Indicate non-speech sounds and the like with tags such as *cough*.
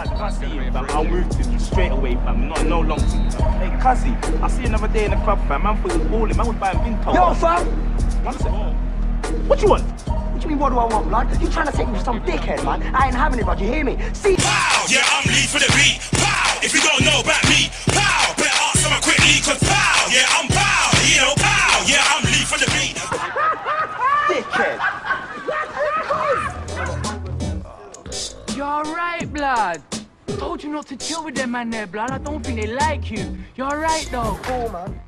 Like, if fam. I'll move to him straight away, fam. Not no long thing, fam. Hey, Cuzzy, I see you another day in the club, fam. Man thought he was balling. Man was buying Vinto. Yo, fam! One sec. What you want? What do you mean, what do I want, blood? You trying to take me for some dickhead, man? I ain't having it, bud. You hear me? See? Pow! Yeah, I'm lead for the beat. Pow! If you don't know about me, pow! Better ask someone quickly, cause pow! Yeah, I'm pow! You know, pow! Yeah, I'm lead for the beat. *laughs* Dickhead. You're right, blood. Told you not to chill with them man there, blood. I don't think they like you. You're right though. Cool, man.